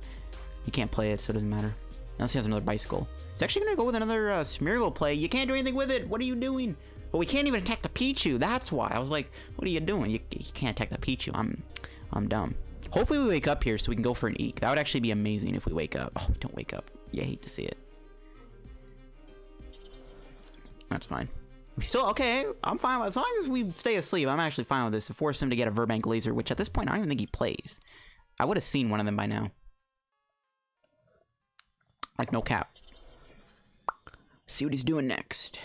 he can't play it, so it doesn't matter. Unless he has another bicycle. He's actually gonna go with another uh, Smeargle play. You can't do anything with it. What are you doing? But we can't even attack the Pichu. That's why I was like, "What are you doing? You, you can't attack the Pichu." I'm, I'm dumb. Hopefully we wake up here so we can go for an Eek. That would actually be amazing if we wake up. Oh, we don't wake up. Yeah, hate to see it. That's fine. We still, okay, I'm fine. As long as we stay asleep, I'm actually fine with this. To force him to get a Virbank Laser, which at this point, I don't even think he plays. I would have seen one of them by now. Like, no cap. See what he's doing next.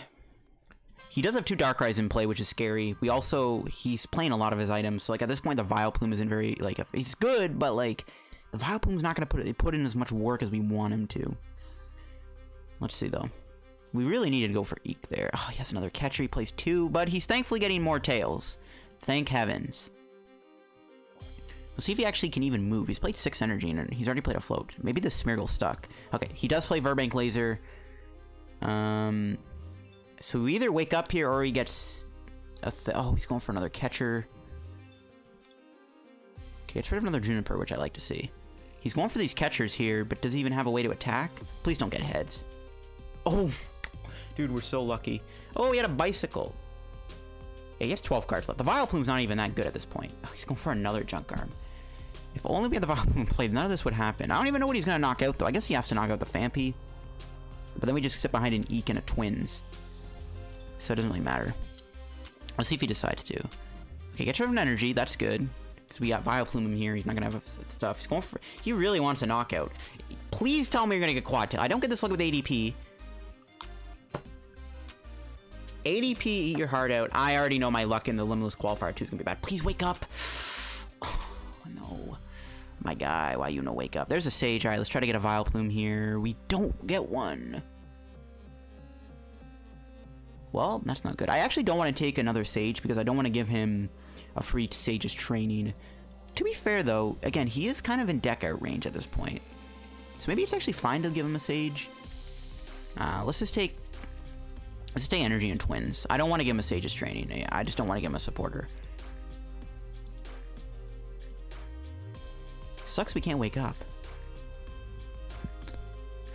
He does have two Dark Darkrai's in play, which is scary. We also, he's playing a lot of his items. So, like, at this point, the Vileplume isn't very, like, he's good, but, like, the Vileplume's not going to put, it put in as much work as we want him to. Let's see, though. We really needed to go for Eek there. Oh, he has another catcher. He plays two, but he's thankfully getting more tails. Thank heavens. Let's see if he actually can even move. He's played six energy and he's already played a float. Maybe the Smeargle's stuck. Okay, he does play Virbank Laser. Um, so we either wake up here or he gets a oh, he's going for another catcher. Okay, it's rid of another Juniper, which I like to see. He's going for these catchers here, but does he even have a way to attack? Please don't get heads. Oh, Dude, we're so lucky. Oh, he had a bicycle. Yeah, he has 12 cards left. The Vileplume's not even that good at this point. Oh, he's going for another Junk Arm. If only we had the Vileplume played, none of this would happen. I don't even know what he's going to knock out, though. I guess he has to knock out the Phanpy. But then we just sit behind an Eek and a Twins. So it doesn't really matter. Let's see if he decides to. Okay, get rid of an energy. That's good. Because we got Vileplume in here. He's not going to have stuff. He's going for... He really wants a knockout. Please tell me you're going to get Quad Tail. I don't get this luck with ADP. ADP, eat your heart out. I already know my luck in the Limitless Qualifier 2 is going to be bad. Please wake up. Oh, no. My guy, why you no wake up? There's a Sage. All right, let's try to get a Vileplume here. We don't get one. Well, that's not good. I actually don't want to take another Sage because I don't want to give him a free Sage's training. To be fair, though, again, he is kind of in deck out range at this point. So maybe it's actually fine to give him a Sage. Uh, let's just take stay energy and twins. I don't want to give him a Sage's training. I just don't want to give him a supporter. Sucks we can't wake up.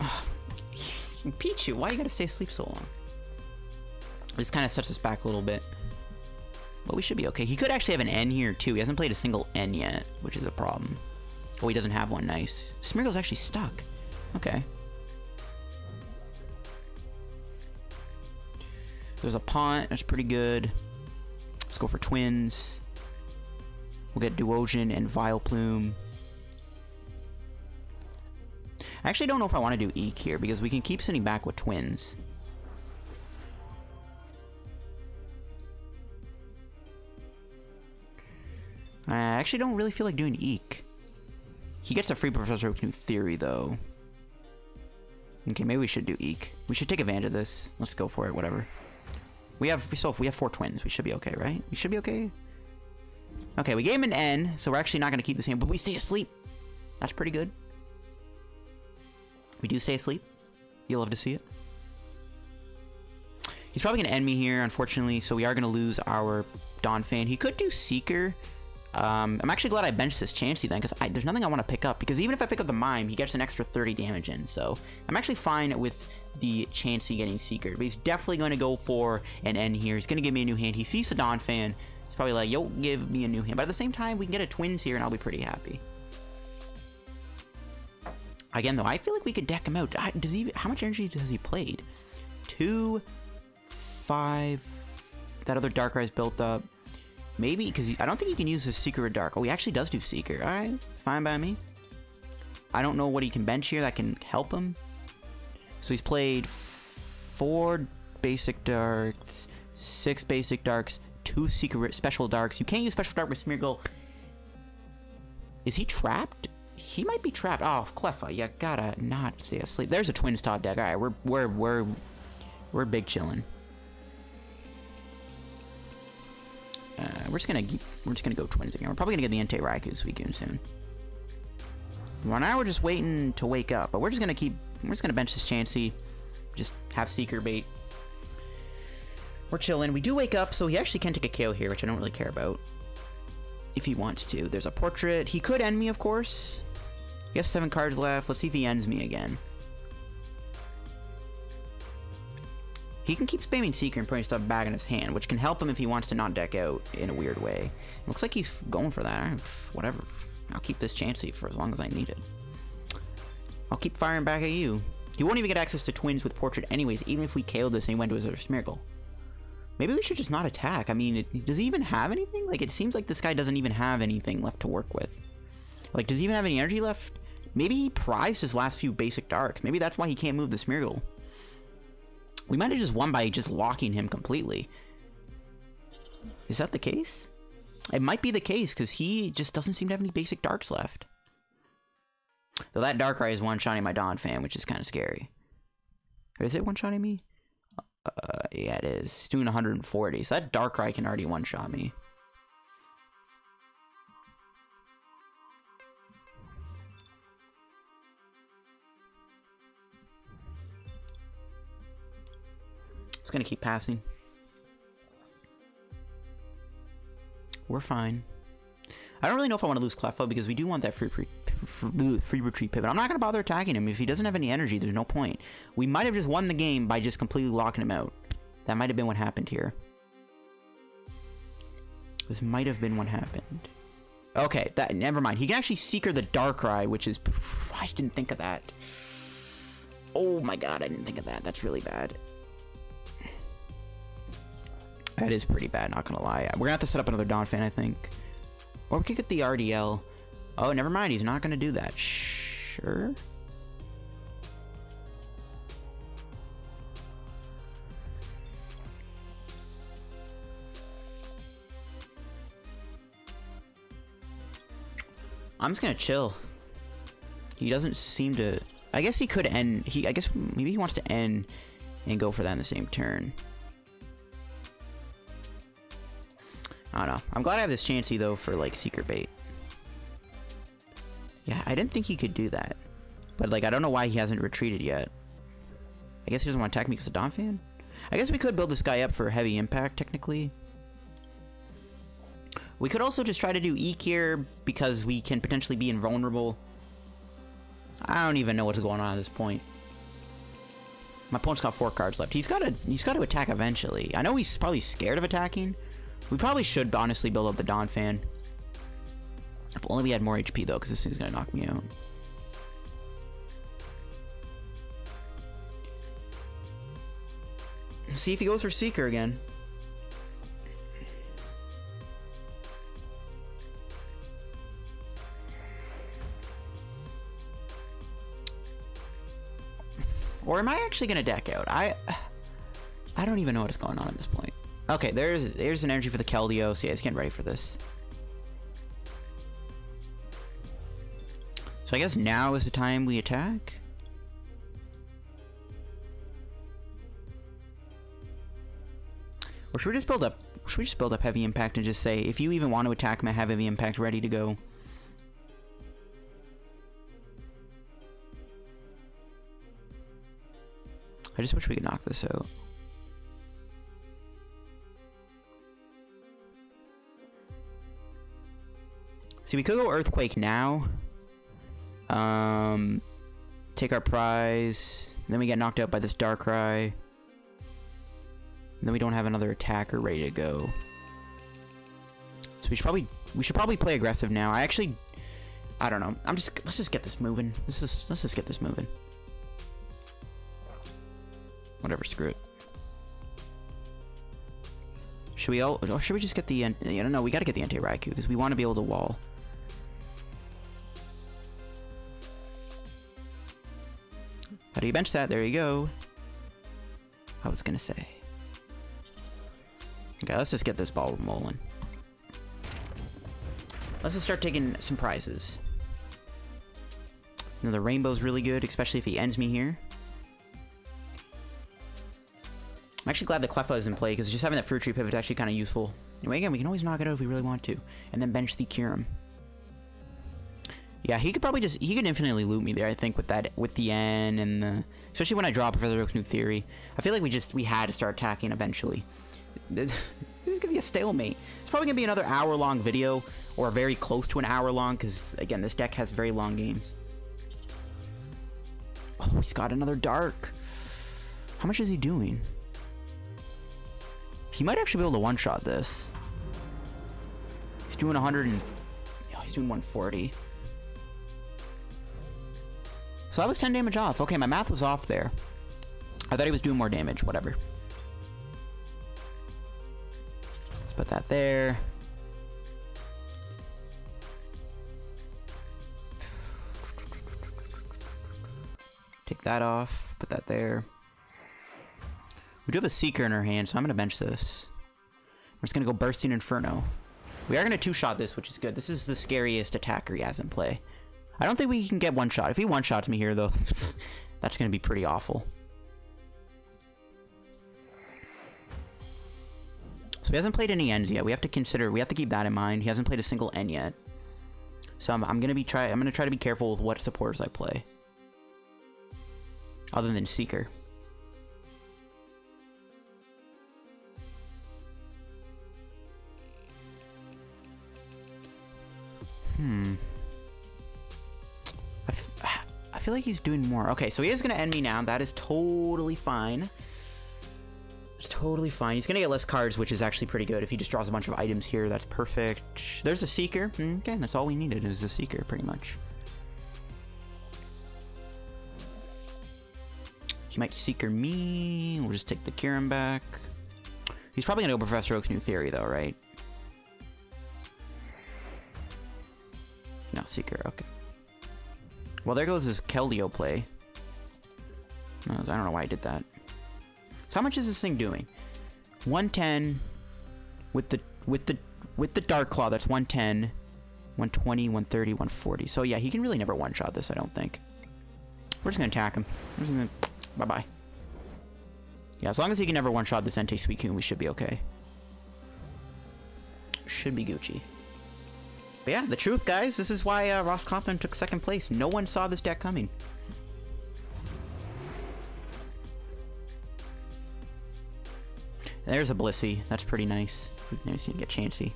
Pichu, why you gotta stay asleep so long? This kind of sets us back a little bit. But we should be okay. He could actually have an N here too. He hasn't played a single N yet, which is a problem. Oh, he doesn't have one. Nice. Smeargle's actually stuck. Okay. There's a Pont, that's pretty good. Let's go for Twins. We'll get Duosion and Vileplume. I actually don't know if I want to do Eek here, because we can keep sitting back with Twins. I actually don't really feel like doing Eek. He gets a free Professor Oak Theory, though. Okay, maybe we should do Eek. We should take advantage of this. Let's go for it, whatever. We have we still we have four twins. We should be okay, right? We should be okay. Okay, we gave him an N, so we're actually not going to keep the same, but we stay asleep. That's pretty good. We do stay asleep. You'll love to see it. He's probably going to end me here, unfortunately, so we are going to lose our Donphan. He could do Seeker. Um, I'm actually glad I benched this Chansey then, because there's nothing I want to pick up. Because even if I pick up the Mime, he gets an extra 30 damage in. So I'm actually fine with the Chansey getting Seeker. But he's definitely going to go for an end here. He's going to give me a new hand. He sees the Fan. He's probably like, yo, give me a new hand. But at the same time, we can get a Twins here, and I'll be pretty happy. Again, though, I feel like we could deck him out. Does he? How much energy has he played? Two, five. That other Darkrai's built up. Maybe, because I don't think he can use his Seeker or Dark. Oh, he actually does do Seeker. Alright, fine by me. I don't know what he can bench here that can help him. So he's played four basic darks, six basic darks, two secret special darks. You can't use special dark with Smeargle. Is he trapped? He might be trapped. Oh, Cleffa, you gotta not stay asleep. There's a Twins top deck. All right, we're we're we're we're big chilling. We're just gonna we're just gonna go twins again. We're probably gonna get the Entei Raikou Suicune soon. Well, now we're just waiting to wake up, but we're just gonna keep. We're just gonna bench this Chansey, just have Seeker bait. We're chilling. We do wake up, so he actually can take a KO here, which I don't really care about. If he wants to. There's a portrait. He could end me, of course. He has seven cards left. Let's see if he ends me again. He can keep spamming Seeker and putting stuff back in his hand, which can help him if he wants to not deck out in a weird way. Looks like he's going for that. Whatever. I'll keep this Chansey for as long as I need it. I'll keep firing back at you. He won't even get access to twins with Portrait anyways, even if we KO'd this and he went to his other Smeargle. Maybe we should just not attack. I mean, it, does he even have anything? Like, it seems like this guy doesn't even have anything left to work with. Like, does he even have any energy left? Maybe he prized his last few basic darks. Maybe that's why he can't move the Smeargle. We might have just won by just locking him completely. Is that the case? It might be the case, because he just doesn't seem to have any basic darks left. Though that Darkrai is one-shotting my Donphan, which is kind of scary. Is it one-shotting me? Uh, yeah, it is. It's doing 140, so that Darkrai can already one-shot me. It's gonna keep passing. We're fine. I don't really know if I want to lose Cleffa because we do want that free, free, free retreat pivot. I'm not going to bother attacking him. If he doesn't have any energy, there's no point. We might have just won the game by just completely locking him out. That might have been what happened here. This might have been what happened. Okay, that never mind. He can actually Seeker the Darkrai, which is... I didn't think of that. Oh my god, I didn't think of that. That's really bad. That is pretty bad, not gonna lie. We're gonna have to set up another Donphan, I think. Or we could get the RDL. Oh, never mind, he's not gonna do that. Sure. I'm just gonna chill. He doesn't seem to... I guess he could end... He, I guess maybe he wants to end and go for that in the same turn. I don't know. I'm glad I have this Chansey, though, for, like, Seeker Bait. Yeah, I didn't think he could do that. But, like, I don't know why he hasn't retreated yet. I guess he doesn't want to attack me because of Donphan? I guess we could build this guy up for heavy impact, technically. We could also just try to do Eek here because we can potentially be invulnerable. I don't even know what's going on at this point. My opponent's got four cards left. He's got to he's got to attack eventually. I know he's probably scared of attacking, we probably should honestly build up the Donphan. If only we had more HP though, because this thing's gonna knock me out. See if he goes for Seeker again. Or am I actually gonna deck out? I I don't even know what's going on at this point. Okay, there's there's an energy for the Keldeo, so yeah, he's getting ready for this. So I guess now is the time we attack? Or should we just build up should we just build up heavy impact and just say if you even want to attack I have heavy impact ready to go? I just wish we could knock this out. See, we could go Earthquake now. Um, take our prize. Then we get knocked out by this Darkrai. then we don't have another attacker ready to go. So we should probably we should probably play aggressive now. I actually I don't know. I'm just let's just get this moving. Let's just let's just get this moving. Whatever, screw it. Should we all or should we just get the I don't know, we gotta get the Entei Raikou because we want to be able to wall. How do you bench that? There you go. I was gonna say. Okay, let's just get this ball rolling. Let's just start taking some prizes. You know, the rainbow's really good, especially if he ends me here. I'm actually glad the Cleffa is in play, because just having that Fruit Tree pivot is actually kind of useful. Anyway, again, we can always knock it out if we really want to. And then bench the Kyurem. Yeah, he could probably just, he could infinitely loot me there, I think, with that, with the N and the, especially when I draw Professor Oak's new theory. I feel like we just, we had to start attacking eventually. This is gonna be a stalemate. It's probably gonna be another hour-long video, or very close to an hour long, because, again, this deck has very long games. Oh, he's got another Dark. How much is he doing? He might actually be able to one-shot this. He's doing 100 and... Oh, he's doing 140. So that was 10 damage off. Okay, my math was off there. I thought he was doing more damage. Whatever. Let's put that there. Take that off. Put that there. We do have a Seeker in our hand, so I'm going to bench this. We're just going to go Bursting Inferno. We are going to two-shot this, which is good. This is the scariest attacker he has in play. I don't think we can get one shot. If he one-shots me here, though, that's going to be pretty awful. So he hasn't played any ends yet. We have to consider, we have to keep that in mind. He hasn't played a single end yet. So I'm, I'm gonna be try I'm gonna try to be careful with what supporters I play. Other than Seeker. Hmm. I, feel like he's doing more. Okay, so he is going to end me now. That is totally fine. It's totally fine. He's going to get less cards, which is actually pretty good. If he just draws a bunch of items here, that's perfect. There's a Seeker. Hmm, okay, that's all we needed is a Seeker, pretty much. He might Seeker me. We'll just take the Kyurem back. He's probably going to go Professor Oak's new theory, though, right? No, Seeker, okay. Well, there goes his Keldeo play. I don't know why I did that. So how much is this thing doing? 110 with the with the with the Dark Claw, that's 110, 120, 130, 140. So yeah, he can really never one-shot this, I don't think. We're just gonna attack him. We're just gonna bye-bye. Yeah, as long as he can never one-shot this Entei Suicune, we should be okay. Should be Gucci. But yeah, the truth, guys, this is why uh, Ross Cawthon took second place. No one saw this deck coming. There's a Blissey. That's pretty nice. Nice to get Chansey.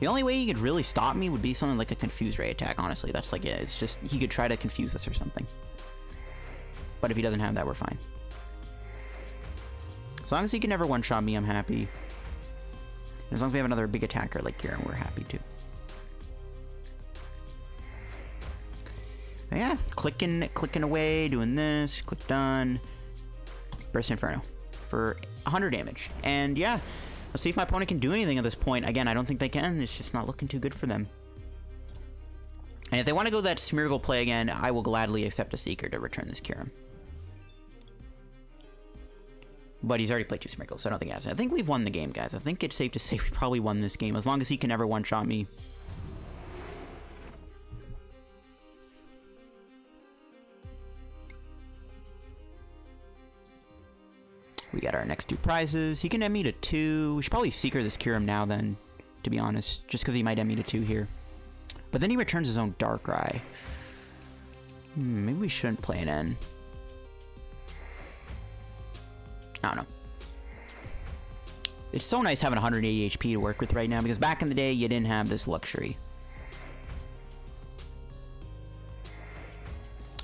The only way he could really stop me would be something like a Confuse Ray attack, honestly. That's like, yeah, it's just, he could try to confuse us or something. But if he doesn't have that, we're fine. As long as he can never one-shot me, I'm happy. As long as we have another big attacker like Kyurem, we're happy too. But yeah, clicking, clicking away, doing this, click done. Burst Inferno for 100 damage. And yeah, let's see if my opponent can do anything at this point. Again, I don't think they can. It's just not looking too good for them. And if they want to go that Smeargle play again, I will gladly accept a Seeker to return this Kyurem. But he's already played two Smeargles, so I don't think he has. I think we've won the game, guys. I think it's safe to say we probably won this game, as long as he can never one-shot me. We got our next two prizes. He can end me to two. We should probably Seeker this Kyurem now then, to be honest. Just because he might end me to two here. But then he returns his own Darkrai. Hmm, maybe we shouldn't play an N. I don't know. It's so nice having 180 HP to work with right now because back in the day you didn't have this luxury.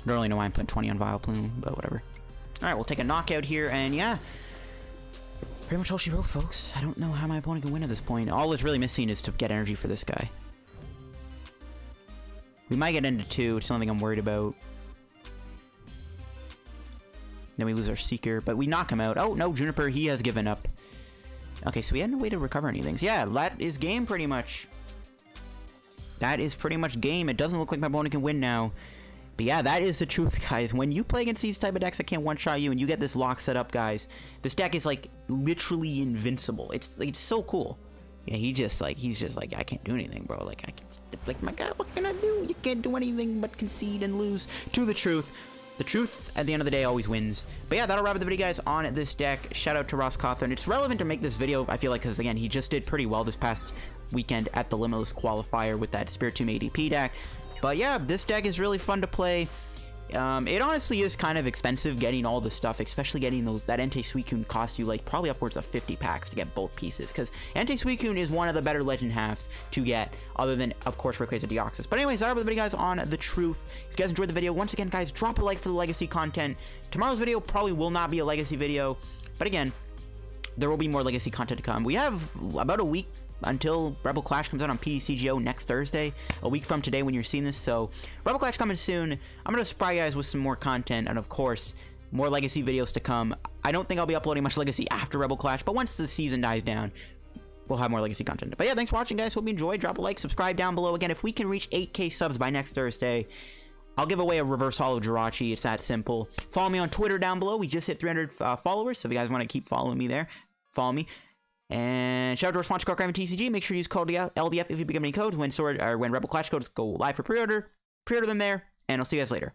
Don't really know why I'm putting 20 on Vileplume, but whatever. Alright, we'll take a knockout here, and yeah. Pretty much all she wrote, folks. I don't know how my opponent can win at this point. All that's really missing is to get energy for this guy. We might get into two. It's something I'm worried about. Then we lose our Seeker, but we knock him out. Oh, no, Juniper, he has given up. Okay, so we had no way to recover anything. So yeah, that is game pretty much. That is pretty much game. It doesn't look like my opponent can win now. But yeah, that is the truth, guys. When you play against these type of decks that can't one-shot you and you get this lock set up, guys, this deck is, like, literally invincible. It's, like, it's so cool. Yeah, he just, like, he's just like, I can't do anything, bro. Like, I can, like, my God, what can I do? You can't do anything but concede and lose to the truth. The truth, at the end of the day, always wins. But yeah, that'll wrap up the video, guys, on this deck. Shout out to Ross Cawthon. It's relevant to make this video, I feel like, because, again, he just did pretty well this past weekend at the Limitless Qualifier with that Spiritomb ADP deck. But yeah, this deck is really fun to play. Um, it honestly is kind of expensive getting all the stuff, especially getting those that Entei Suicune cost you like probably upwards of 50 packs to get both pieces, because Entei Suicune is one of the better legend halves to get, other than, of course, Rayquaza Deoxys. But anyways, that's the video, guys, on The Truth. If you guys enjoyed the video, once again, guys, drop a like for the Legacy content. Tomorrow's video probably will not be a Legacy video, but again, there will be more Legacy content to come. We have about a week until Rebel Clash comes out on PTCGO next Thursday, a week from today when you're seeing this. So Rebel Clash coming soon. I'm gonna surprise you guys with some more content, and of course, more Legacy videos to come. I don't think I'll be uploading much Legacy after Rebel Clash, but once the season dies down, we'll have more Legacy content. But yeah, thanks for watching, guys. Hope you enjoyed. Drop a like, subscribe down below. Again, if we can reach 8k subs by next Thursday, I'll give away a reverse holo Jirachi. It's that simple. Follow me on Twitter down below. We just hit 300 uh, followers, so if you guys want to keep following me there, follow me. And shout out to our sponsor, Card TCG. Make sure you use code LDF if you become any codes when Sword or when Rebel Clash codes go live for pre-order. Pre-order them there, and I'll see you guys later.